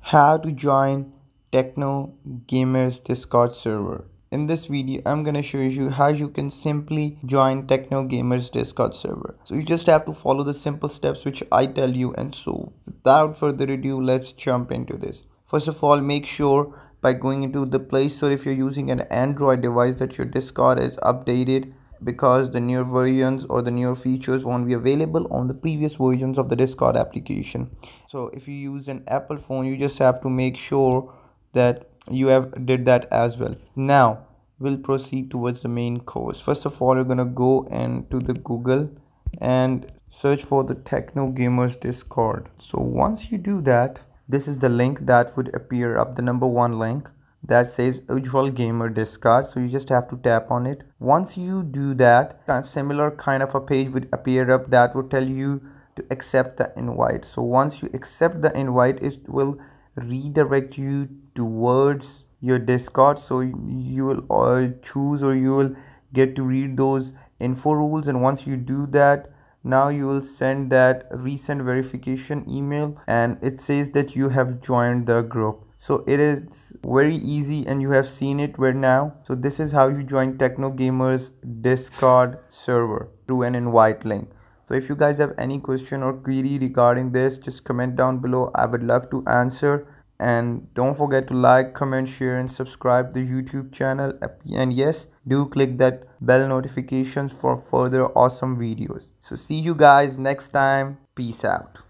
how to join Techno Gamerz discord server. In this video i'm going to show you how you can simply join Techno Gamerz discord server. So you just have to follow the simple steps which i tell you and so without further ado let's jump into this. First of all make sure by going into the play store if you're using an android device that your discord is updated because the newer versions or the newer features won't be available on the previous versions of the discord application. So if you use an apple phone you just have to make sure that you have did that as well. Now we'll proceed towards the main course. First of all you're gonna go into the google and search for the Techno Gamerz discord so once you do that this is the link that would appear up the number one link that says Ujjwal Gamer Discord. So you just have to tap on it. Once you do that, a similar kind of a page would appear up that would tell you to accept the invite. So once you accept the invite, it will redirect you towards your Discord. So you will uh, choose or you will get to read those info rules. And once you do that, now you will send that recent verification email and it says that you have joined the group so it is very easy and you have seen it right now. So this is how you join Techno Gamerz discord server through an invite link. So if you guys have any question or query regarding this just comment down below. I would love to answer. And don't forget to like comment share and subscribe the youtube channel. And yes do click that bell notifications for further awesome videos. So see you guys next time. Peace out